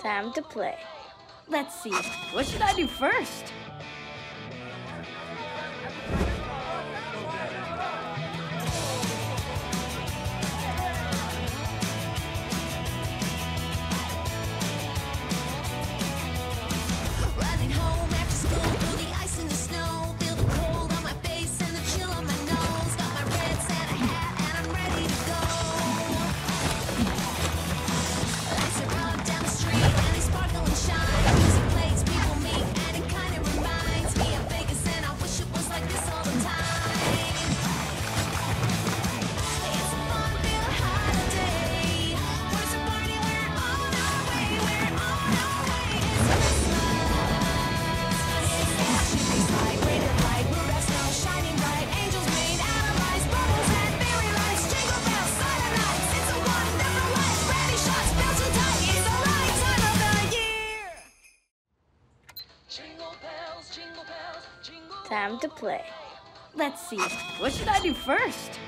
Time to play. Let's see, what should I do first? Time to play. Let's see, what should I do first?